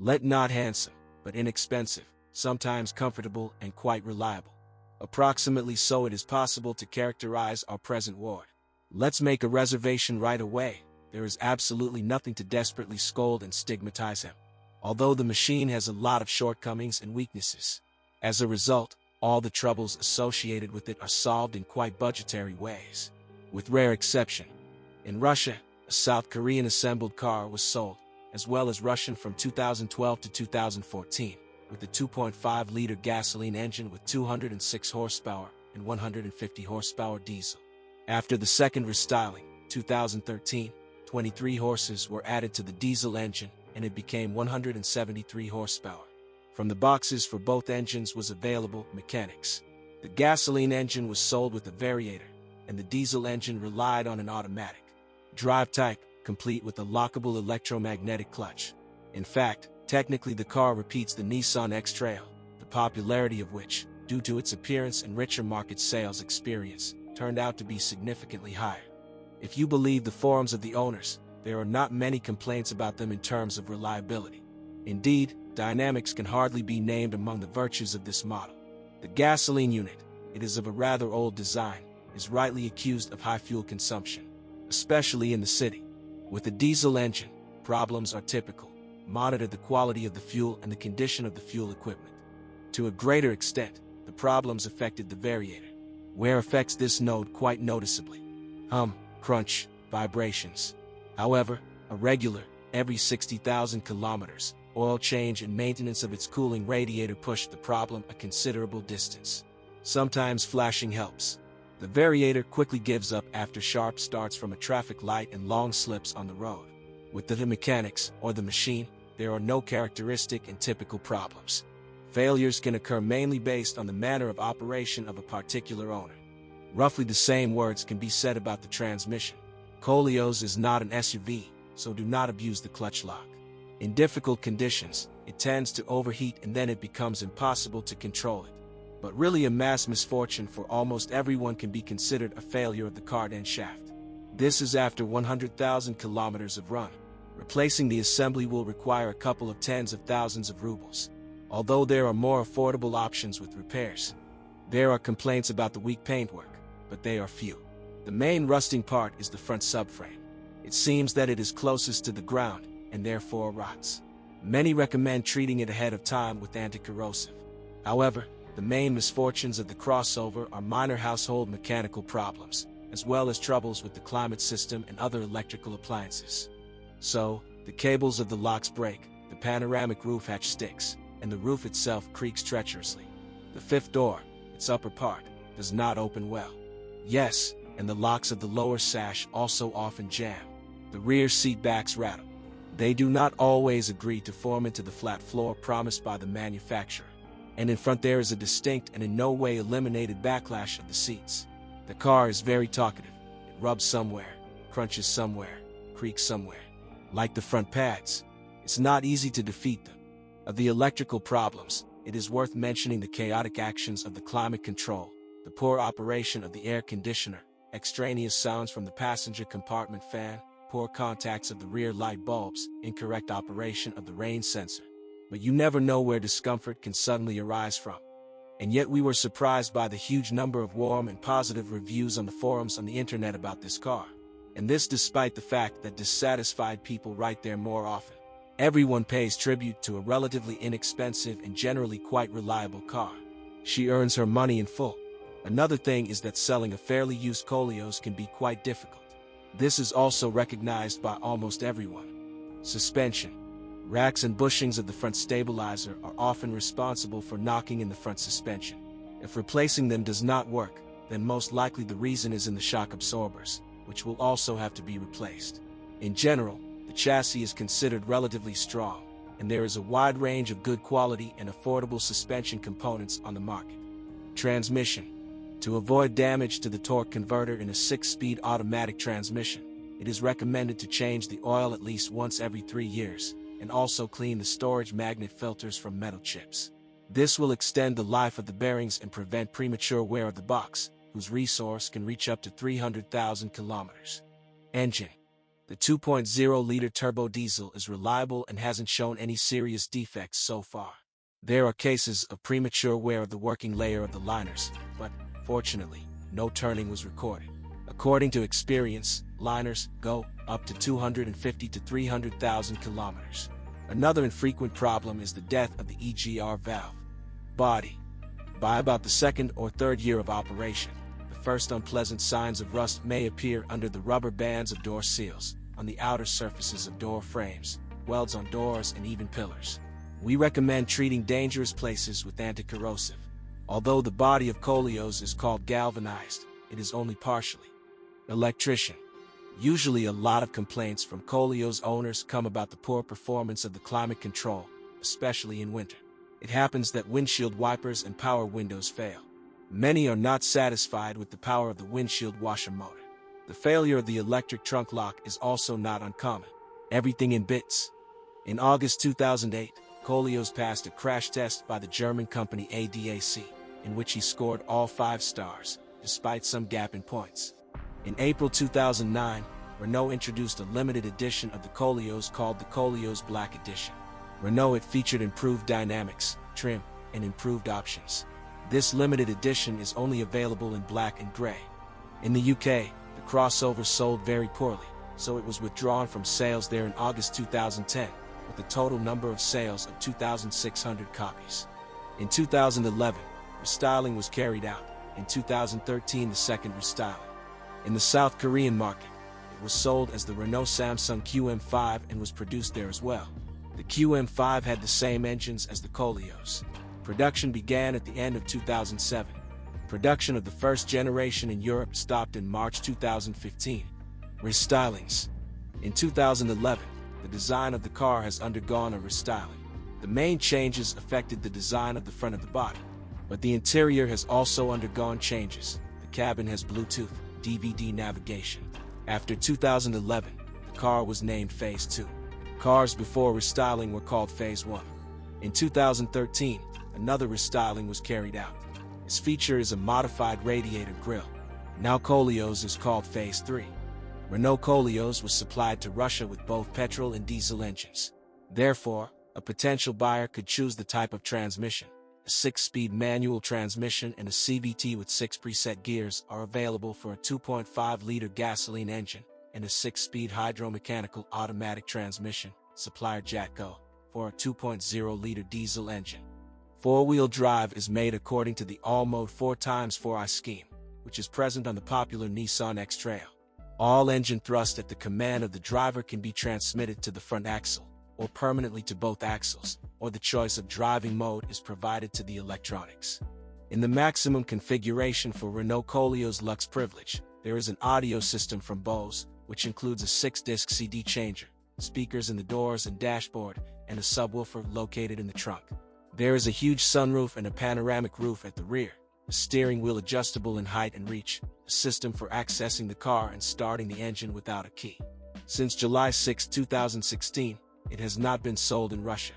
Let not handsome, but inexpensive, sometimes comfortable and quite reliable. Approximately so it is possible to characterize our present ward. Let's make a reservation right away. There is absolutely nothing to desperately scold and stigmatize him. Although the machine has a lot of shortcomings and weaknesses. As a result, all the troubles associated with it are solved in quite budgetary ways. With rare exception. In Russia, a South Korean assembled car was sold, as well as Russian from 2012 to 2014, with the 2.5-liter gasoline engine with 206 horsepower and 150 horsepower diesel. After the second restyling, 2013, 23 horses were added to the diesel engine and it became 173 horsepower. From the boxes for both engines was available mechanics. The gasoline engine was sold with a variator, and the diesel engine relied on an automatic drive type, complete with a lockable electromagnetic clutch. In fact, technically the car repeats the Nissan X-Trail, the popularity of which, due to its appearance and richer market sales experience, turned out to be significantly higher. If you believe the forums of the owners, there are not many complaints about them in terms of reliability. Indeed, dynamics can hardly be named among the virtues of this model. The gasoline unit, it is of a rather old design, is rightly accused of high fuel consumption especially in the city. With a diesel engine, problems are typical. Monitor the quality of the fuel and the condition of the fuel equipment. To a greater extent, the problems affected the variator. Wear affects this node quite noticeably. Hum, crunch, vibrations. However, a regular, every 60,000 kilometers, oil change and maintenance of its cooling radiator pushed the problem a considerable distance. Sometimes flashing helps, the variator quickly gives up after sharp starts from a traffic light and long slips on the road. With the mechanics, or the machine, there are no characteristic and typical problems. Failures can occur mainly based on the manner of operation of a particular owner. Roughly the same words can be said about the transmission. Koleos is not an SUV, so do not abuse the clutch lock. In difficult conditions, it tends to overheat and then it becomes impossible to control it but really a mass misfortune for almost everyone can be considered a failure of the cardan shaft. This is after 100,000 kilometers of run. Replacing the assembly will require a couple of tens of thousands of rubles. Although there are more affordable options with repairs. There are complaints about the weak paintwork, but they are few. The main rusting part is the front subframe. It seems that it is closest to the ground, and therefore rots. Many recommend treating it ahead of time with anti-corrosive. However, the main misfortunes of the crossover are minor household mechanical problems, as well as troubles with the climate system and other electrical appliances. So, the cables of the locks break, the panoramic roof hatch sticks, and the roof itself creaks treacherously. The fifth door, its upper part, does not open well. Yes, and the locks of the lower sash also often jam. The rear seat backs rattle. They do not always agree to form into the flat floor promised by the manufacturer and in front there is a distinct and in no way eliminated backlash of the seats. The car is very talkative. It rubs somewhere, crunches somewhere, creaks somewhere. Like the front pads, it's not easy to defeat them. Of the electrical problems, it is worth mentioning the chaotic actions of the climate control, the poor operation of the air conditioner, extraneous sounds from the passenger compartment fan, poor contacts of the rear light bulbs, incorrect operation of the rain sensor, but you never know where discomfort can suddenly arise from. And yet we were surprised by the huge number of warm and positive reviews on the forums on the internet about this car. And this despite the fact that dissatisfied people write there more often. Everyone pays tribute to a relatively inexpensive and generally quite reliable car. She earns her money in full. Another thing is that selling a fairly used Koleos can be quite difficult. This is also recognized by almost everyone. Suspension. Racks and bushings of the front stabilizer are often responsible for knocking in the front suspension. If replacing them does not work, then most likely the reason is in the shock absorbers, which will also have to be replaced. In general, the chassis is considered relatively strong, and there is a wide range of good quality and affordable suspension components on the market. Transmission. To avoid damage to the torque converter in a 6-speed automatic transmission, it is recommended to change the oil at least once every three years, and also clean the storage magnet filters from metal chips. This will extend the life of the bearings and prevent premature wear of the box, whose resource can reach up to 300,000 kilometers. Engine. The 2.0-liter turbo diesel is reliable and hasn't shown any serious defects so far. There are cases of premature wear of the working layer of the liners, but, fortunately, no turning was recorded. According to experience, liners go up to 250 to 300,000 kilometers. Another infrequent problem is the death of the EGR valve. Body. By about the second or third year of operation, the first unpleasant signs of rust may appear under the rubber bands of door seals, on the outer surfaces of door frames, welds on doors, and even pillars. We recommend treating dangerous places with anti-corrosive. Although the body of Koleos is called galvanized, it is only partially. Electrician. Usually a lot of complaints from Koleos owners come about the poor performance of the climate control, especially in winter. It happens that windshield wipers and power windows fail. Many are not satisfied with the power of the windshield washer motor. The failure of the electric trunk lock is also not uncommon. Everything in bits. In August 2008, Koleos passed a crash test by the German company ADAC, in which he scored all five stars, despite some gap in points. In April 2009, Renault introduced a limited edition of the Koleos called the Koleos Black Edition. Renault it featured improved dynamics, trim, and improved options. This limited edition is only available in black and gray. In the UK, the crossover sold very poorly, so it was withdrawn from sales there in August 2010, with a total number of sales of 2,600 copies. In 2011, restyling was carried out. In 2013, the second restyling. In the South Korean market, it was sold as the Renault Samsung QM5 and was produced there as well. The QM5 had the same engines as the Koleos. Production began at the end of 2007. Production of the first generation in Europe stopped in March 2015. Restylings. In 2011, the design of the car has undergone a restyling. The main changes affected the design of the front of the body, but the interior has also undergone changes. The cabin has Bluetooth, DVD navigation. After 2011, the car was named Phase 2. Cars before restyling were called Phase 1. In 2013, another restyling was carried out. Its feature is a modified radiator grille. Now Koleos is called Phase 3. Renault Koleos was supplied to Russia with both petrol and diesel engines. Therefore, a potential buyer could choose the type of transmission. A 6-speed manual transmission and a CVT with 6 preset gears are available for a 2.5-liter gasoline engine and a 6-speed hydromechanical automatic transmission, supplier Jatco, for a 2.0-liter diesel engine. Four-wheel drive is made according to the all-mode 4x4i scheme, which is present on the popular Nissan X-Trail. All engine thrust at the command of the driver can be transmitted to the front axle, or permanently to both axles, or the choice of driving mode is provided to the electronics. In the maximum configuration for Renault Koleos Lux Privilege, there is an audio system from Bose, which includes a 6-disc CD changer, speakers in the doors and dashboard, and a subwoofer located in the trunk. There is a huge sunroof and a panoramic roof at the rear, a steering wheel adjustable in height and reach, a system for accessing the car and starting the engine without a key. Since July 6, 2016, it has not been sold in Russia.